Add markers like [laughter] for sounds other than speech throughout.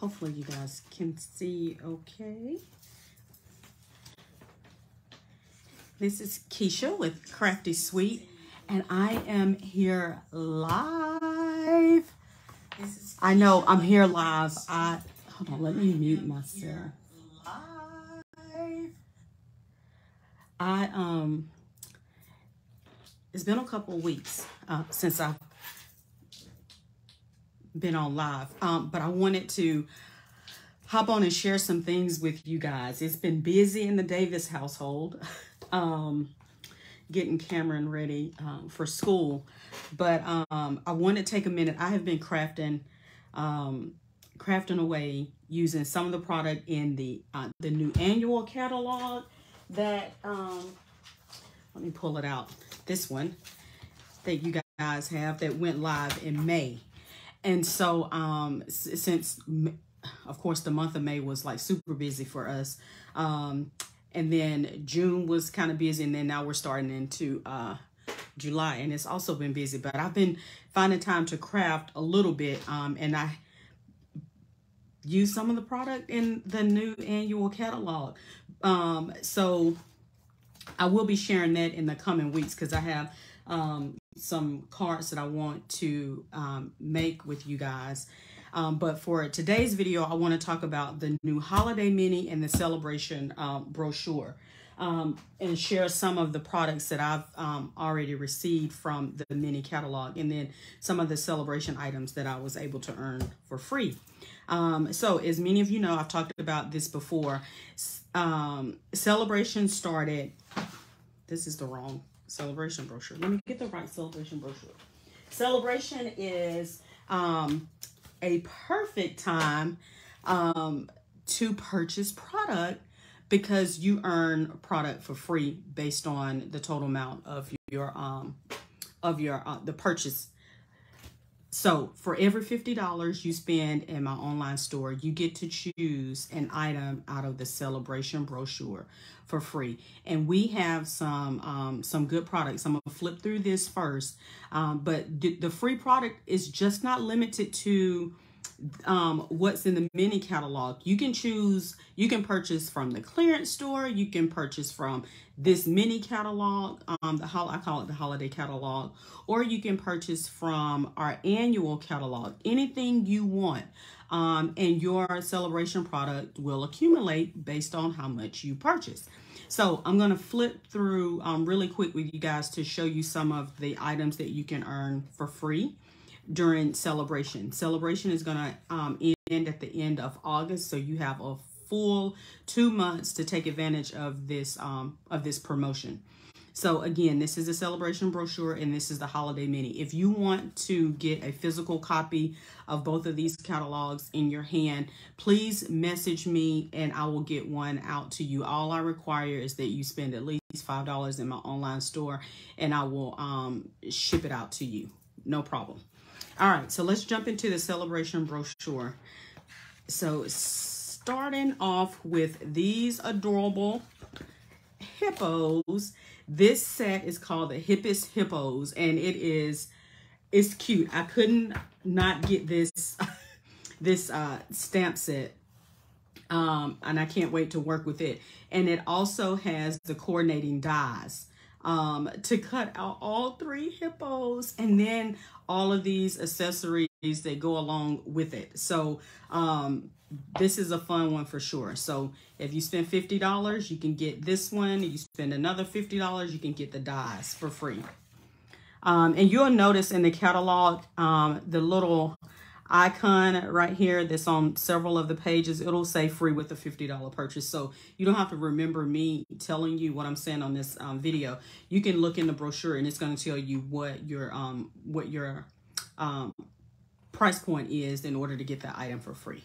Hopefully you guys can see okay. This is Keisha with Crafty Suite, and I am here live. I know I'm here live. I hold on, let me mute myself. Live. I um, it's been a couple weeks uh, since I've been on live, um, but I wanted to hop on and share some things with you guys. It's been busy in the Davis household. [laughs] um, getting Cameron ready um, for school. But um, I want to take a minute. I have been crafting, um, crafting away using some of the product in the uh, the new annual catalog that um, let me pull it out. This one that you guys have that went live in May. And so um, since, of course, the month of May was like super busy for us. Um, and then June was kind of busy, and then now we're starting into uh, July, and it's also been busy. But I've been finding time to craft a little bit, um, and I use some of the product in the new annual catalog. Um, so I will be sharing that in the coming weeks because I have um, some cards that I want to um, make with you guys. Um, but for today's video, I want to talk about the new holiday mini and the Sale-a-bration um, brochure um, and share some of the products that I've um, already received from the mini catalog and then some of the Sale-a-bration items that I was able to earn for free. Um, so as many of you know, I've talked about this before. Sale-a-bration started, this is the wrong Sale-a-bration brochure. Let me get the right Sale-a-bration brochure. Sale-a-bration is um, a perfect time um, to purchase product because you earn product for free based on the total amount of your um of your uh, the purchase so for every $50 you spend in my online store, you get to choose an item out of the Sale-a-bration brochure for free. And we have some um, some good products. I'm gonna flip through this first. Um, but the free product is just not limited to um, what's in the mini catalog. You can choose, you can purchase from the clearance store, you can purchase from this mini catalog, um, the I call it the holiday catalog, or you can purchase from our annual catalog, anything you want. Um, and your Sale-a-bration product will accumulate based on how much you purchase. So I'm going to flip through um, really quick with you guys to show you some of the items that you can earn for free during Sale-a-bration. Sale-a-bration is going to um, end at the end of August, so you have a full two months to take advantage of this um, of this promotion. So again, this is a Sale-a-bration brochure and this is the holiday mini. If you want to get a physical copy of both of these catalogs in your hand, please message me and I will get one out to you. All I require is that you spend at least $5 in my online store and I will um, ship it out to you. No problem. All right, so let's jump into the Sale-a-bration brochure. So starting off with these adorable hippos. This set is called the Hippest Hippos, and it is, it's cute. I couldn't not get this, [laughs] this uh, stamp set. Um, and I can't wait to work with it. And it also has the coordinating dies um, to cut out all three hippos and then all of these accessories that go along with it. So um, this is a fun one for sure. So if you spend $50, you can get this one. If you spend another $50, you can get the dies for free. Um, and you'll notice in the catalog, um, the little icon right here that's on several of the pages, it'll say free with a $50 purchase. So you don't have to remember me telling you what I'm saying on this um, video. You can look in the brochure and it's going to tell you what your um, what your um, price point is in order to get that item for free.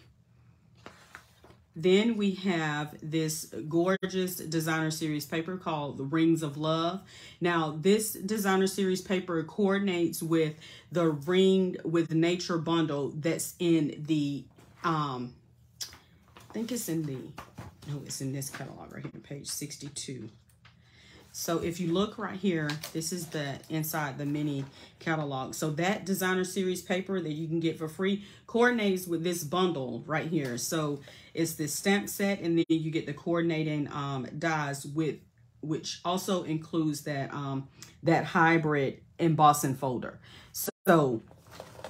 Then we have this gorgeous designer series paper called the Rings of Love. Now, this designer series paper coordinates with the Ring with Nature bundle that's in the, um, I think it's in the, no, it's in this catalog right here, page 62. So if you look right here, this is the inside the mini catalog. So that designer series paper that you can get for free coordinates with this bundle right here. So it's this stamp set and then you get the coordinating um, dies with which also includes that um, that hybrid embossing folder. So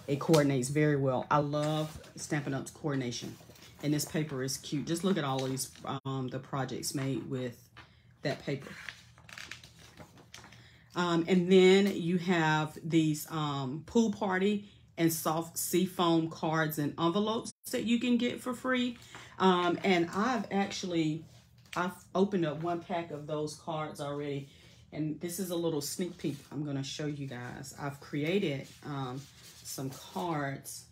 it coordinates very well. I love Stampin' Up's coordination. And this paper is cute. Just look at all these, um, the projects made with that paper. Um, and then you have these um, pool party and soft seafoam cards and envelopes that you can get for free. Um, and I've actually, I've opened up one pack of those cards already. And this is a little sneak peek I'm going to show you guys. I've created um, some cards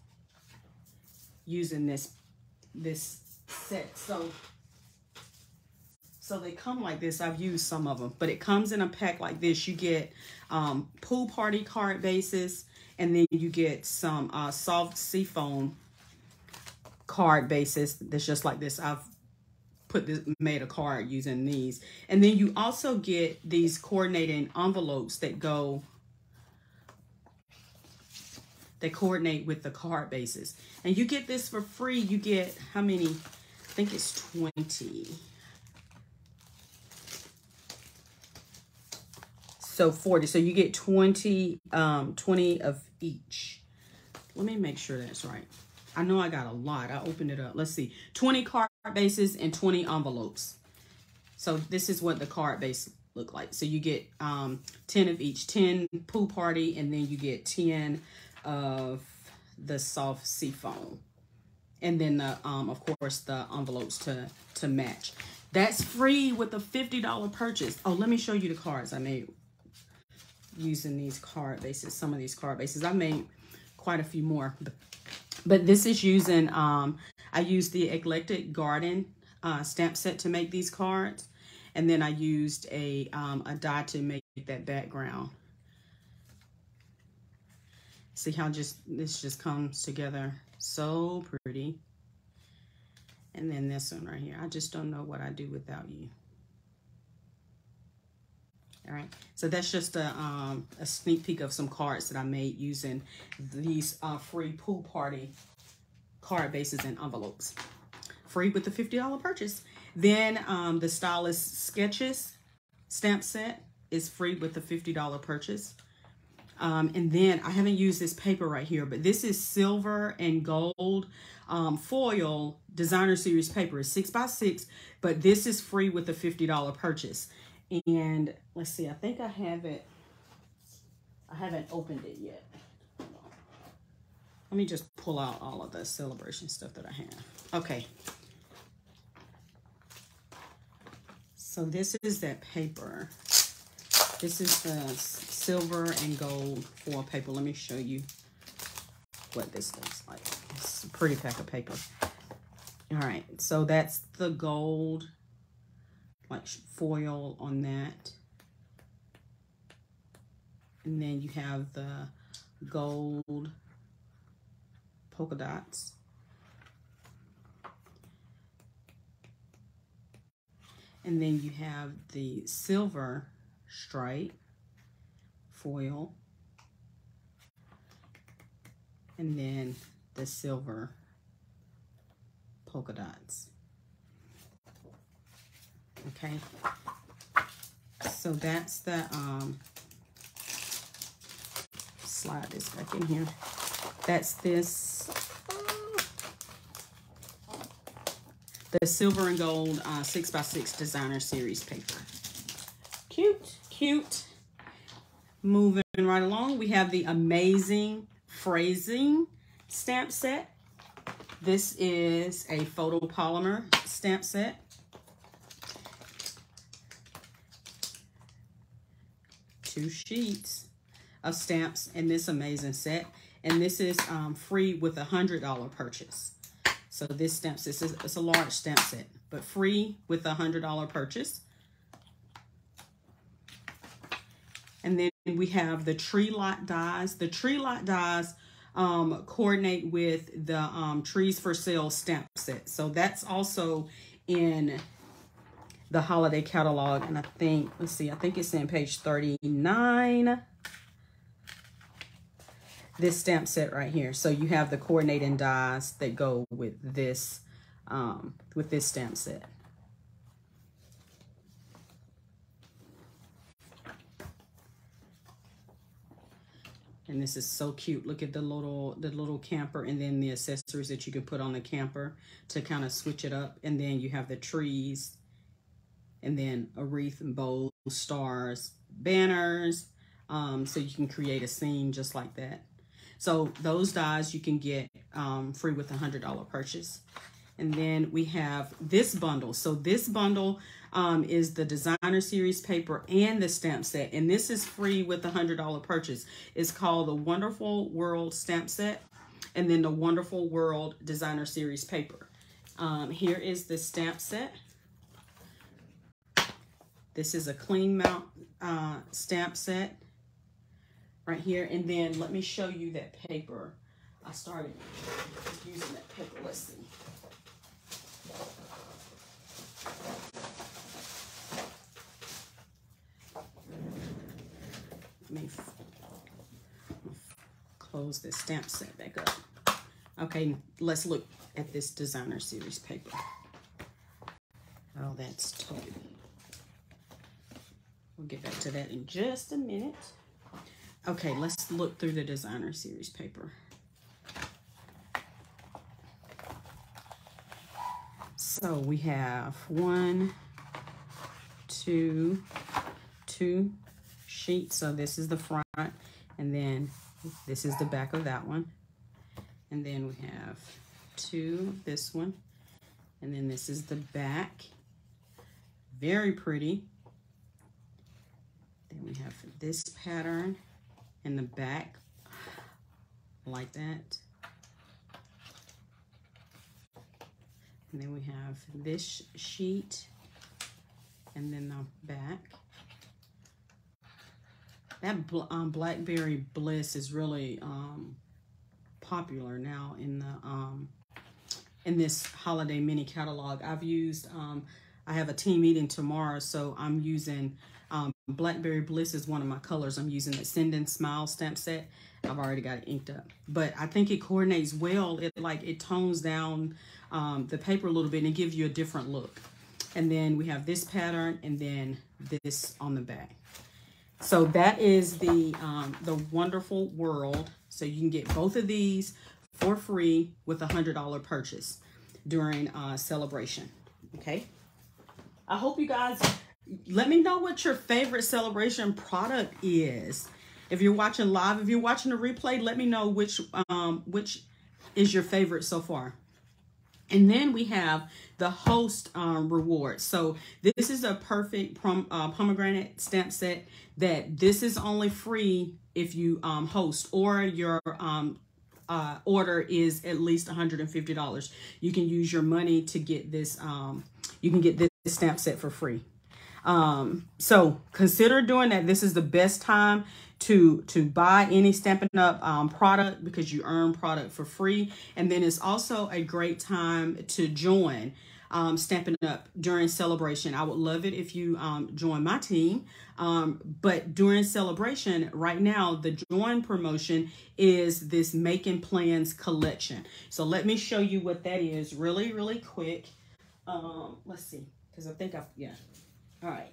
using this this set. So so they come like this. I've used some of them, but it comes in a pack like this. You get um, pool party card bases, and then you get some uh, soft seafoam card bases that's just like this. I've put this, made a card using these. And then you also get these coordinating envelopes that go, they coordinate with the card bases. And you get this for free. You get how many? I think it's 20. So 40. So you get 20, um, 20 of each. Let me make sure that's right. I know I got a lot. I opened it up. Let's see. 20 card bases and 20 envelopes. So this is what the card base look like. So you get um, 10 of each. 10 pool party and then you get 10 of the soft seafoam. And then, the, um, of course, the envelopes to, to match. That's free with a $50 purchase. Oh, let me show you the cards I made using these card bases, some of these card bases. I made quite a few more, but, but this is using, um, I used the Eclectic Garden uh, stamp set to make these cards. And then I used a, um, a die to make that background. See how just this just comes together so pretty. And then this one right here. I just don't know what I'd do without you. All right, so that's just a, um, a sneak peek of some cards that I made using these uh, free pool party card bases and envelopes. Free with the $50 purchase. Then um, the Stylist Sketches stamp set is free with the $50 purchase. Um, and then I haven't used this paper right here, but this is silver and gold um, foil designer series paper. It's six by six, but this is free with the $50 purchase. And let's see, I think I have it. I haven't opened it yet. Let me just pull out all of the Sale-a-bration stuff that I have. Okay. So this is that paper. This is the silver and gold foil paper. Let me show you what this looks like. It's a pretty pack of paper. All right, so that's the gold like foil on that. And then you have the gold polka dots. And then you have the silver stripe foil. And then the silver polka dots. Okay. So that's the, um, slide this back in here. That's this, the silver and gold uh, 6x6 designer series paper. Cute, cute. Moving right along, we have the amazing phrasing stamp set. This is a photopolymer stamp set. Two sheets of stamps in this amazing set. And this is um, free with a $100 purchase. So this stamp set, is, it's a large stamp set, but free with a $100 purchase. And then we have the tree lot dies. The tree lot dies um, coordinate with the um, Trees for Sale stamp set. So that's also in the holiday catalog. And I think, let's see, I think it's in page 39. This stamp set right here. So you have the coordinating dies that go with this, um, with this stamp set. And this is so cute. Look at the little the little camper and then the accessories that you can put on the camper to kind of switch it up. And then you have the trees and then a wreath and bows, stars, banners. Um, so you can create a scene just like that. So those dies you can get um, free with a $100 purchase. And then we have this bundle. So this bundle um, is the designer series paper and the stamp set. And this is free with a $100 purchase. It's called the Wonderful World Stamp Set and then the Wonderful World Designer Series paper. Um, here is the stamp set. This is a clean mount uh, stamp set right here. And then let me show you that paper. I started using that paper. Let's see. Let me close this stamp set back up. Okay, let's look at this designer series paper. Oh, that's total. We'll get back to that in just a minute. Okay, let's look through the designer series paper. So we have one, two, two, sheet. So this is the front and then this is the back of that one. And then we have two, this one, and then this is the back. Very pretty. Then we have this pattern in the back, like that. And then we have this sheet and then the back. That um, Blackberry Bliss is really um, popular now in the um, in this holiday mini catalog. I've used, um, I have a team meeting tomorrow, so I'm using Blackberry Bliss is one of my colors. I'm using the Send and Smile stamp set. I've already got it inked up. But I think it coordinates well. It like it tones down um, the paper a little bit and gives you a different look. And then we have this pattern and then this on the back. So that is the, um, the Wonderful World. So you can get both of these for free with a $100 purchase during uh, Sale-a-bration. Okay. I hope you guys, let me know what your favorite Sale-a-bration product is. If you're watching live, if you're watching a replay, let me know which, um, which is your favorite so far. And then we have the host um, reward. So this is a perfect prom, uh, pomegranate stamp set that this is only free if you um, host or your um, uh, order is at least $150. You can use your money to get this, um, you can get this stamp set for free. Um, so consider doing that. This is the best time to to buy any Stampin' Up um, product because you earn product for free. And then it's also a great time to join um, Stampin' Up during Sale-a-bration. I would love it if you um, join my team. Um, but during Sale-a-bration, right now, the join promotion is this Making Plans collection. So let me show you what that is really, really quick. Um, let's see, because I think I've, yeah. All right.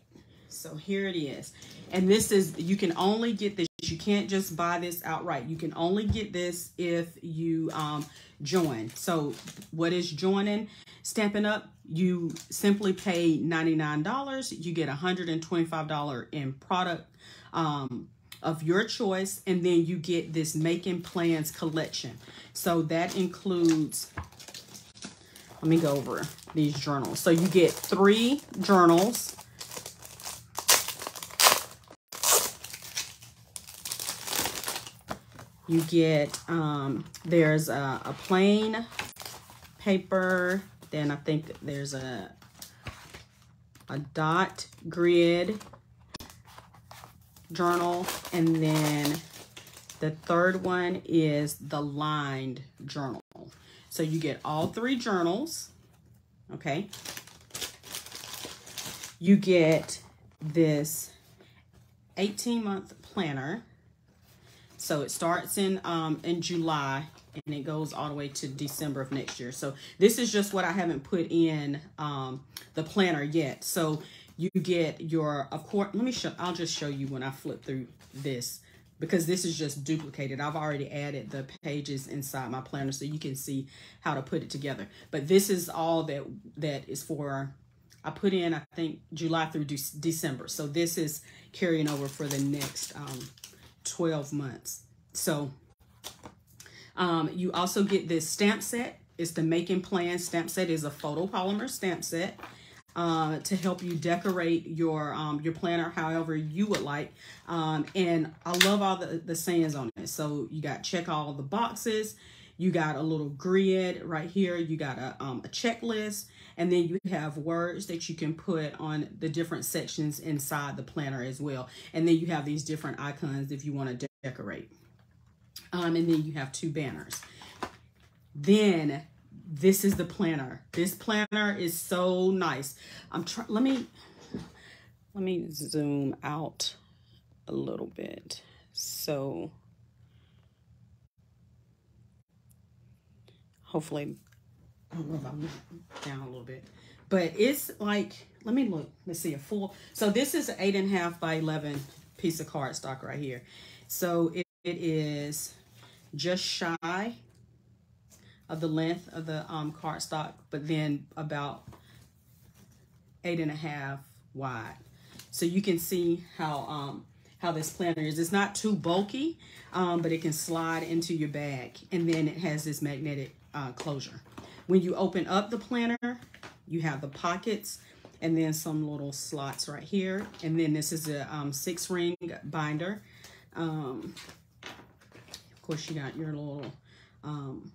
So here it is. And this is, you can only get this. You can't just buy this outright. You can only get this if you um, join. So what is joining? Stampin' Up, you simply pay $99. You get $125 in product um, of your choice. And then you get this Making Plans collection. So that includes, let me go over these journals. So you get three journals You get, um, there's a, a plain paper. Then I think there's a, a dot grid journal. And then the third one is the lined journal. So you get all three journals, okay? you get this 18 month planner. So it starts in um, in July and it goes all the way to December of next year. So this is just what I haven't put in um, the planner yet. So you get your, of course, let me show, I'll just show you when I flip through this because this is just duplicated. I've already added the pages inside my planner so you can see how to put it together. But this is all that that is for, I put in, I think, July through de December. So this is carrying over for the next um, 12 months. So um, you also get this stamp set. It's the Making Plan stamp set. is a photopolymer stamp set. Uh, to help you decorate your um, your planner however you would like. Um, and I love all the, the sayings on it. So you got check all the boxes. You got a little grid right here. You got a, um, a checklist. And then you have words that you can put on the different sections inside the planner as well. And then you have these different icons if you want to de decorate. Um, and then you have two banners. Then this is the planner. This planner is so nice. I'm trying, let me, let me zoom out a little bit. So hopefully, I don't know if I'm down a little bit, but it's like, let me look, let's see a full, so this is an eight and a half by 11 piece of cardstock right here. So it, it is just shy of the length of the um, cardstock, but then about eight and a half wide. So you can see how um, how this planner is. It's not too bulky, um, but it can slide into your bag. And then it has this magnetic uh, closure. When you open up the planner, you have the pockets and then some little slots right here. And then this is a um, six ring binder. Um, of course, you got your little um,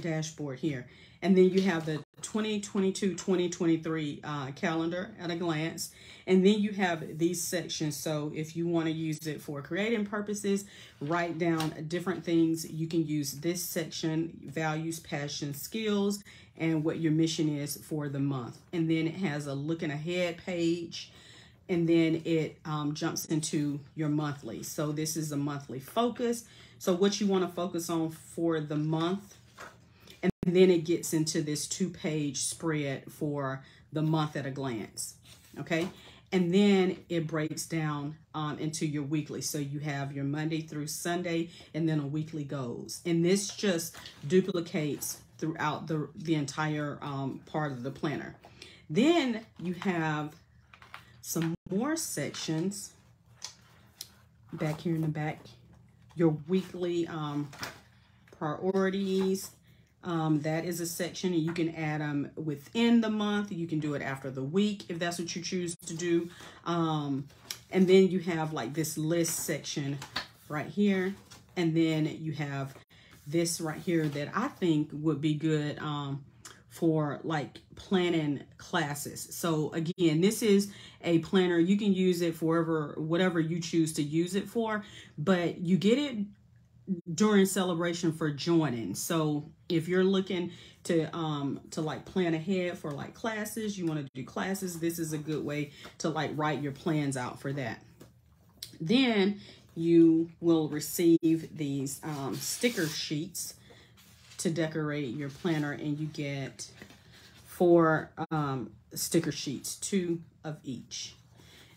dashboard here. And then you have the 2022-2023 uh, calendar at a glance. And then you have these sections. So if you want to use it for creating purposes, write down different things. You can use this section, values, passion, skills, and what your mission is for the month. And then it has a looking ahead page and then it um, jumps into your monthly. So this is a monthly focus. So what you want to focus on for the month and then it gets into this two page spread for the month at a glance. Okay. And then it breaks down um, into your weekly. So you have your Monday through Sunday and then a weekly goals. And this just duplicates throughout the, the entire um, part of the planner. Then you have some more sections back here in the back. Your weekly um, priorities, um, that is a section and you can add them within the month. You can do it after the week if that's what you choose to do. Um, and then you have like this list section right here. And then you have this right here that I think would be good um, for like planning classes. So again, this is a planner. You can use it for whatever you choose to use it for, but you get it during Sale-a-bration for joining. So if you're looking to um to like plan ahead for like classes, you want to do classes, this is a good way to like write your plans out for that. Then you will receive these um, sticker sheets to decorate your planner and you get four um, sticker sheets, two of each.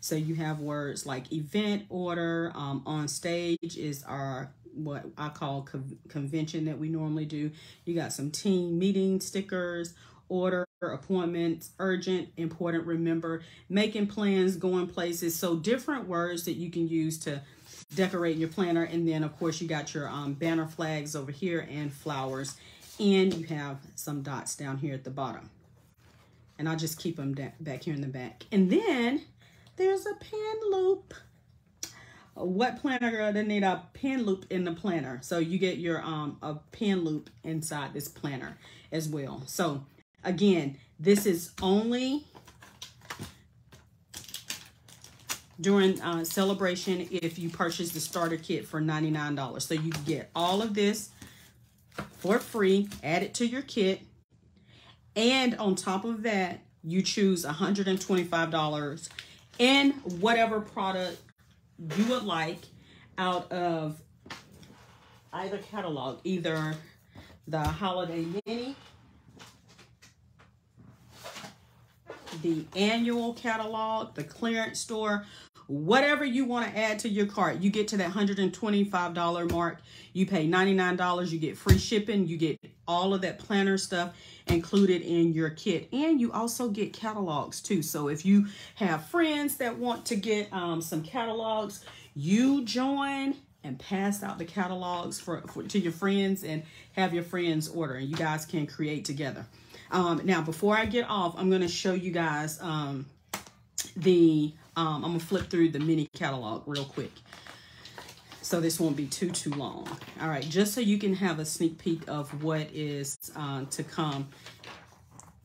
So you have words like event order, um, on stage is our what I call co convention that we normally do. You got some team meeting stickers, order, appointments, urgent, important, remember, making plans, going places. So different words that you can use to decorate your planner. And then, of course, you got your um, banner flags over here and flowers. And you have some dots down here at the bottom. And I'll just keep them back here in the back. And then there's a pen loop what planner doesn't need a pen loop in the planner so you get your um a pen loop inside this planner as well. So again this is only during uh, Sale-a-bration if you purchase the starter kit for $99 so you get all of this for free add it to your kit. And on top of that you choose $125 in whatever product you would like out of either catalog, either the Holiday Mini, the annual catalog, the clearance store, whatever you want to add to your cart. You get to that $125 mark. You pay $99. You get free shipping. You get all of that planner stuff included in your kit. And you also get catalogs too. So if you have friends that want to get um, some catalogs, you join and pass out the catalogs for, for, to your friends and have your friends order and you guys can create together. Um, now, before I get off, I'm going to show you guys um, the, um, I'm going to flip through the mini catalog real quick. So this won't be too, too long. All right, just so you can have a sneak peek of what is uh, to come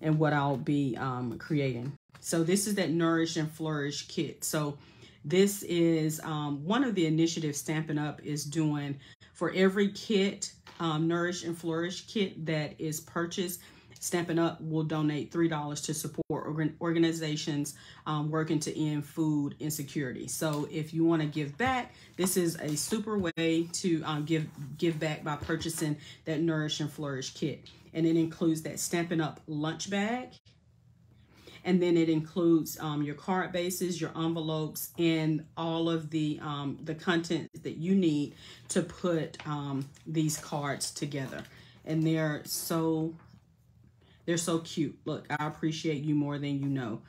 and what I'll be um, creating. So this is that Nourish and Flourish kit. So this is um, one of the initiatives Stampin' Up! is doing for every kit, um, Nourish and Flourish kit that is purchased. Stampin' Up! will donate $3 to support organizations um, working to end food insecurity. So if you want to give back, this is a super way to um, give, give back by purchasing that Nourish and Flourish kit. And it includes that Stampin' Up! lunch bag, and then it includes um, your card bases, your envelopes, and all of the um, the content that you need to put um, these cards together. And they're so they're so cute. Look, I appreciate you more than you know.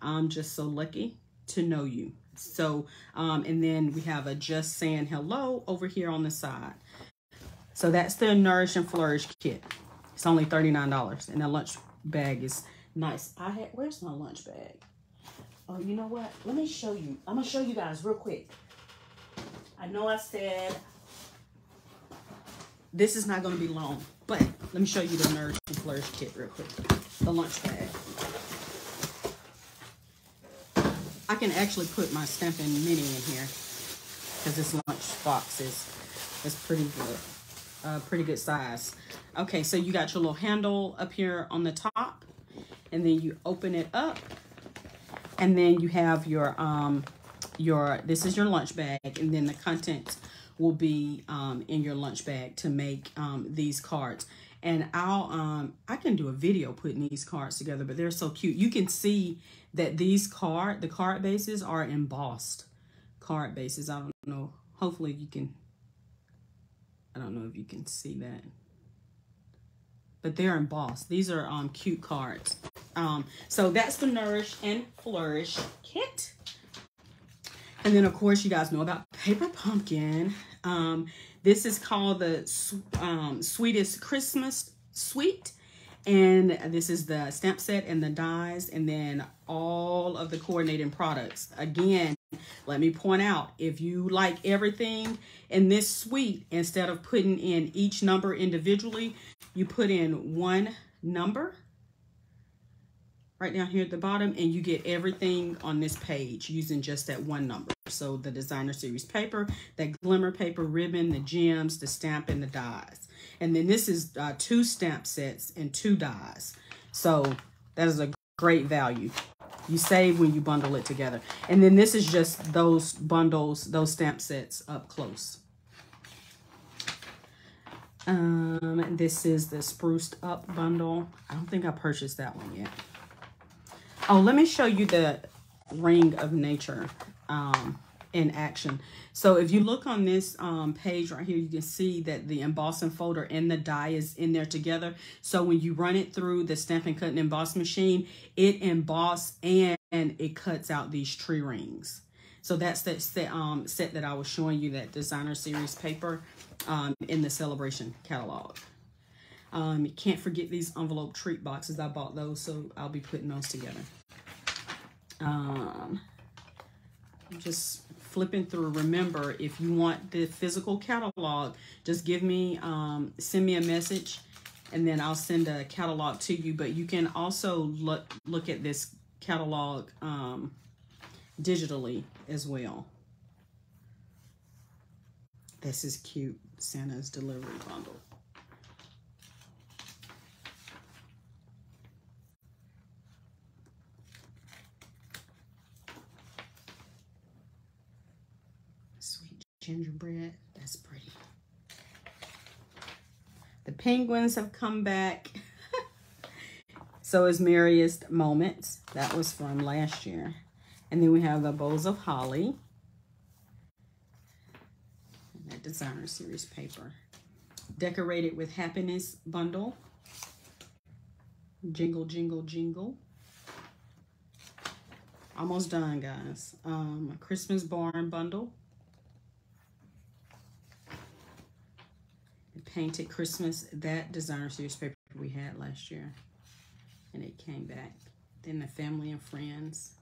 I'm just so lucky to know you. So, um, and then we have a just saying hello over here on the side. So that's the Nourish and Flourish kit. It's only $39 and the lunch bag is nice. I had, where's my lunch bag? Oh, you know what? Let me show you. I'm to show you guys real quick. I know I said this is not to be long, but let me show you the Nourish and Flourish kit real quick. The lunch bag. I can actually put my Stampin' Mini in here because this lunch box is, is pretty good. Uh, pretty good size. Okay, so you got your little handle up here on the top and then you open it up and then you have your um your this is your lunch bag and then the contents will be um in your lunch bag to make um these cards and I'll um I can do a video putting these cards together but they're so cute. You can see that these card the card bases are embossed card bases. I don't know. Hopefully you can I don't know if you can see that. But they're embossed. These are um cute cards. Um, so that's the Nourish and Flourish kit. And then, of course, you guys know about Paper Pumpkin. Um, this is called the um, Sweetest Christmas Suite. And this is the stamp set and the dies and then all of the coordinating products. Again, let me point out, if you like everything in this suite, instead of putting in each number individually, you put in one number right down here at the bottom and you get everything on this page using just that one number. So the designer series paper, that glimmer paper ribbon, the gems, the stamp, and the dies. And then this is uh, two stamp sets and two dies. So that is a great value. You save when you bundle it together. And then this is just those bundles, those stamp sets up close. Um, this is the spruced up bundle. I don't think I purchased that one yet. Oh, let me show you the ring of nature um, in action. So if you look on this um, page right here, you can see that the embossing folder and the die is in there together. So when you run it through the Stampin' Cut and Emboss machine, it emboss and, and it cuts out these tree rings. So that's that set, um, set that I was showing you, that designer series paper um, in the Sale-a-bration catalog. Um, you can't forget these envelope treat boxes. I bought those, so I'll be putting those together. Um, just flipping through. Remember, if you want the physical catalog, just give me, um, send me a message, and then I'll send a catalog to you. But you can also look look at this catalog um, digitally as well. This is cute. Santa's delivery bundle. Gingerbread. That's pretty. The penguins have come back. [laughs] so is Merriest Moments. That was from last year. And then we have the Boughs of Holly. That designer series paper. Decorated with Happiness bundle. Jingle, jingle, jingle. Almost done, guys. Um, Christmas Barn bundle. Painted Christmas, that designer series paper we had last year. And it came back. Then the family and friends.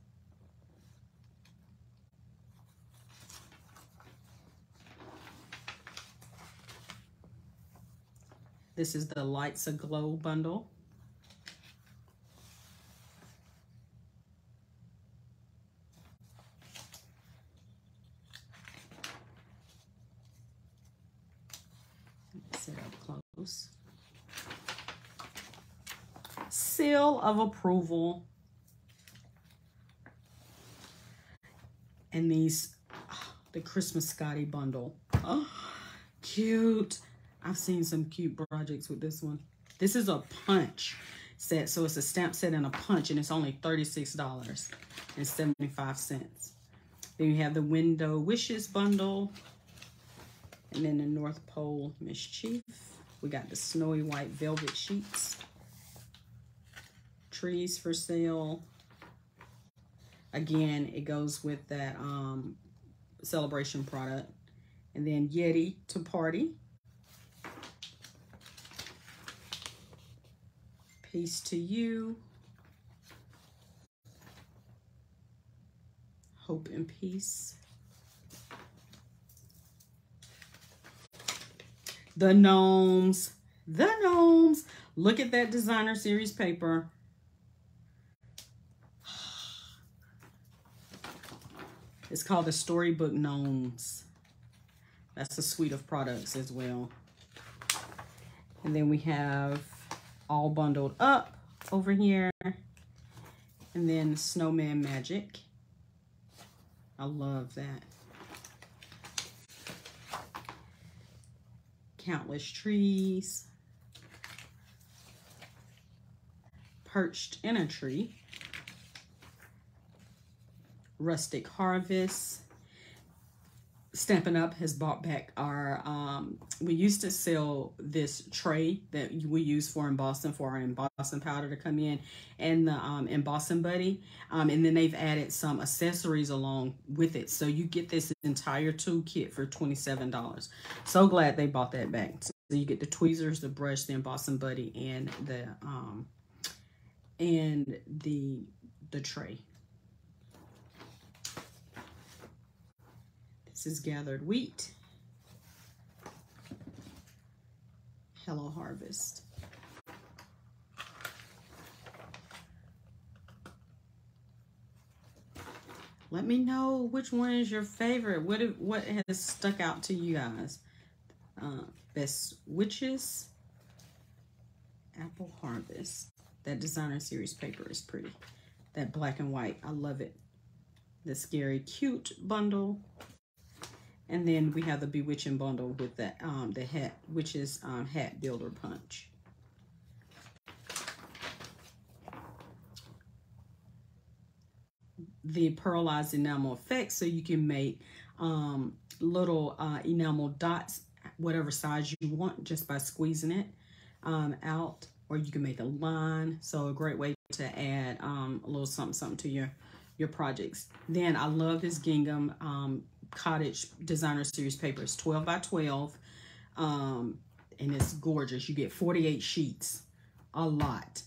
This is the Lights Aglow bundle. Set up close. Seal of approval. And these, oh, the Christmas Scottie bundle. Oh, cute. I've seen some cute projects with this one. This is a punch set. So it's a stamp set and a punch, and it's only $36.75. Then you have the Window Wishes bundle. And then the North Pole Mischief. We got the Snowy White Velvet Sheets. Trees for sale. Again, it goes with that um, Sale-a-bration product. And then Yeti to Party. Peace to you. Hope and peace. The gnomes. The gnomes. Look at that designer series paper. It's called the Storybook Gnomes. That's a suite of products as well. And then we have all bundled up over here. And then Snowman Magic. I love that. Countless trees. Perched in a tree. Rustic Harvest. Stampin' Up has bought back our, um, we used to sell this tray that we use for embossing for our embossing powder to come in and the um, embossing buddy. Um, and then they've added some accessories along with it. So you get this entire toolkit for $27. So glad they bought that back. So you get the tweezers, the brush, the embossing buddy, and the, um, and the, the tray. This is gathered wheat. Hello Harvest. Let me know which one is your favorite. What what has stuck out to you guys? Uh, best witches. Apple Harvest. That designer series paper is pretty. That black and white. I love it. The Scary Cute bundle. And then we have the Bewitching bundle with the, um, the hat, which is um, Hat Builder Punch. The pearlized enamel effect, so you can make um, little uh, enamel dots, whatever size you want, just by squeezing it um, out. Or you can make a line. So a great way to add um, a little something, something to your, your projects. Then I love this gingham um, Cottage Designer Series paper. It's 12 by 12. Um, and it's gorgeous. You get 48 sheets. A lot.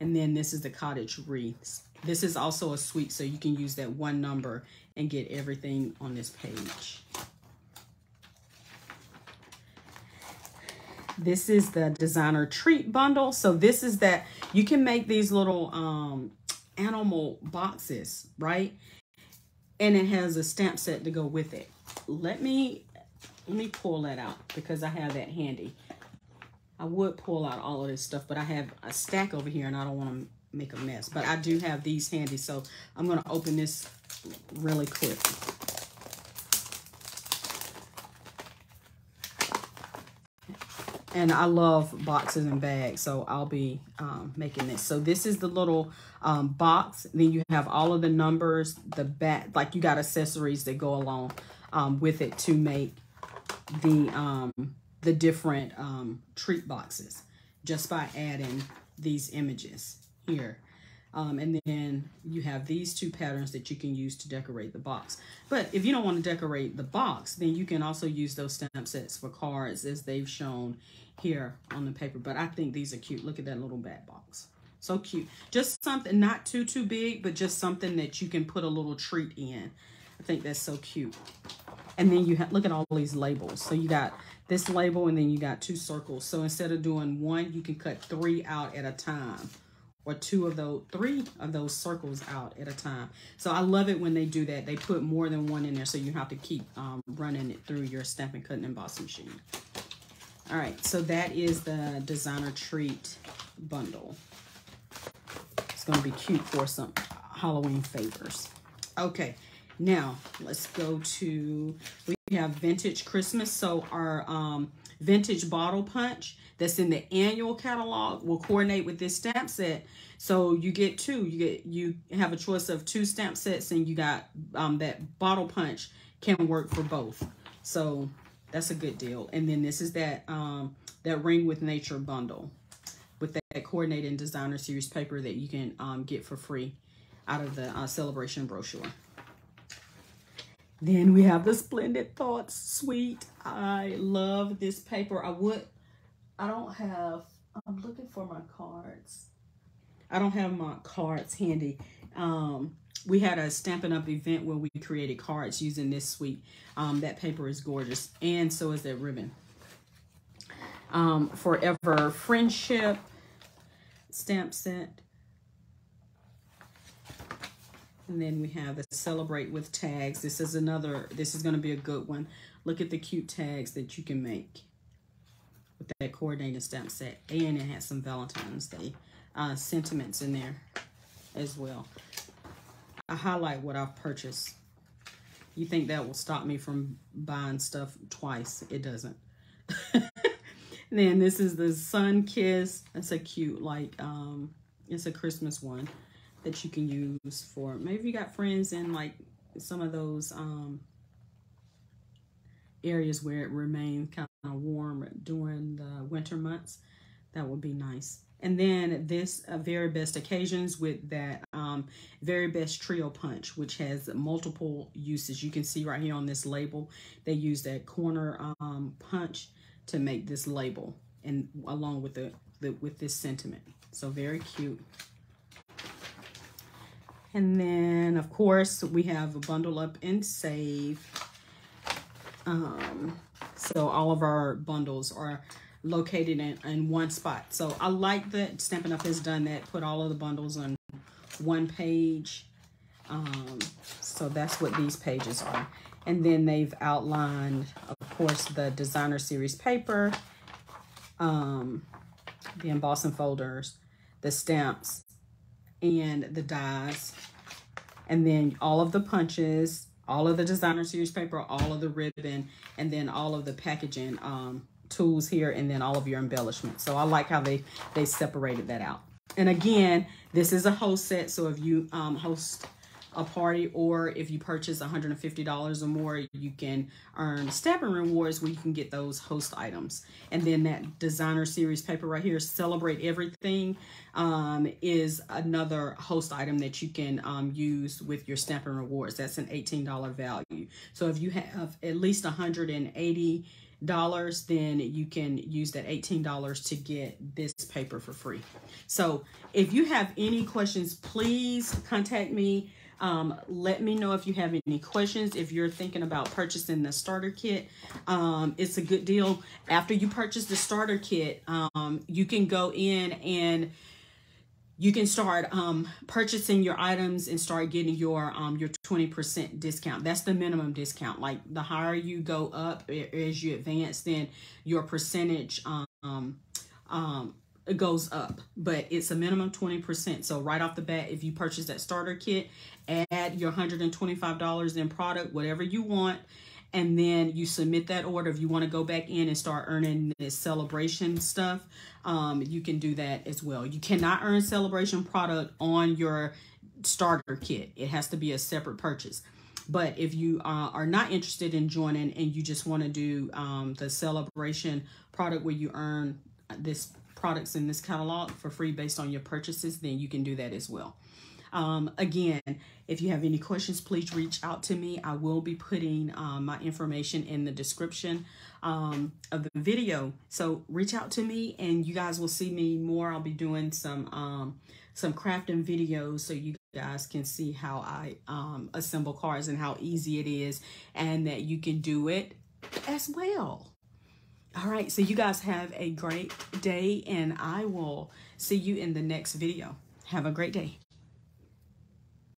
And then this is the Cottage Wreaths. This is also a suite, so you can use that one number and get everything on this page. This is the designer treat bundle. So this is that you can make these little um, animal boxes, right? And it has a stamp set to go with it. Let me let me pull that out because I have that handy. I would pull out all of this stuff, but I have a stack over here and I don't want to make a mess. But I do have these handy, so I'm going to open this really quick. And I love boxes and bags, so I'll be um, making this. So this is the little um, box. Then you have all of the numbers, the back, like you got accessories that go along um, with it to make the um, the different um, treat boxes just by adding these images here. Um, and then you have these two patterns that you can use to decorate the box. But if you don't want to decorate the box, then you can also use those stamp sets for cards as they've shown here on the paper. But I think these are cute. Look at that little bat box. So cute. Just something not too, too big, but just something that you can put a little treat in. I think that's so cute. And then you have, look at all these labels. So you got this label and then you got two circles. So instead of doing one, you can cut three out at a time or two of those, three of those circles out at a time. So I love it when they do that. They put more than one in there so you have to keep um, running it through your stamping, cutting, embossing machine. All right, so that is the designer treat bundle. It's gonna be cute for some Halloween favors. Okay, now let's go to, we have vintage Christmas. So our um, vintage bottle punch that's in the annual catalog will coordinate with this stamp set. So you get two, you get you have a choice of two stamp sets and you got um, that bottle punch can work for both. So that's a good deal. And then this is that um, that Ring with Nature bundle with that coordinated designer series paper that you can um, get for free out of the uh, Sale-a-bration brochure. Then we have the Splendid Thoughts Suite. I love this paper. I would, I don't have, I'm looking for my cards. I don't have my cards handy. Um, we had a Stampin' Up event where we created cards using this suite. Um, that paper is gorgeous, and so is that ribbon. Um, Forever Friendship stamp set. And then we have the Celebrate with tags. This is another, this is going to be a good one. Look at the cute tags that you can make with that coordinated stamp set. And it has some Valentine's Day uh, sentiments in there as well. I highlight what I've purchased. You think that will stop me from buying stuff twice. It doesn't. [laughs] then this is the Sun Kiss. That's a cute, like, um, it's a Christmas one that you can use for, maybe you got friends in like some of those um, areas where it remains kind of warm during the winter months. That would be nice. And then this uh, Very Best Occasions with that um, Very Best Trio Punch, which has multiple uses. You can see right here on this label, they use that corner um, punch to make this label and along with the, the with this sentiment. So very cute. And then, of course, we have a bundle up and save. Um, so all of our bundles are located in, in one spot. So I like that Stampin' Up! has done that, put all of the bundles on one page. Um, so that's what these pages are. And then they've outlined, of course, the designer series paper, um, the embossing folders, the stamps, and the dies. And then all of the punches, all of the designer series paper, all of the ribbon, and then all of the packaging um, tools here, and then all of your embellishments. So I like how they, they separated that out. And again, this is a host set. So if you um, host a party or if you purchase $150 or more you can earn Stampin' Rewards where you can get those host items. And then that designer series paper right here celebrate everything um, is another host item that you can um, use with your Stampin' Rewards. That's an $18 value. So if you have at least 180 dollars then you can use that $18 to get this paper for free. So if you have any questions please contact me um, let me know if you have any questions. If you're thinking about purchasing the starter kit, um, it's a good deal. After you purchase the starter kit, um, you can go in and you can start um, purchasing your items and start getting your um, your 20% discount. That's the minimum discount. Like the higher you go up as you advance, then your percentage um, um, it goes up, but it's a minimum 20%. So right off the bat, if you purchase that starter kit, add your $125 in product, whatever you want, and then you submit that order. If you want to go back in and start earning this Sale-a-bration stuff, um, you can do that as well. You cannot earn Sale-a-bration product on your starter kit. It has to be a separate purchase. But if you uh, are not interested in joining and you just want to do um, the Sale-a-bration product where you earn this products in this catalog for free based on your purchases, then you can do that as well. Um, again, if you have any questions, please reach out to me. I will be putting um, my information in the description um, of the video. So reach out to me and you guys will see me more. I'll be doing some um, some crafting videos so you guys can see how I um, assemble cars and how easy it is and that you can do it as well. All right, so you guys have a great day and I will see you in the next video. Have a great day.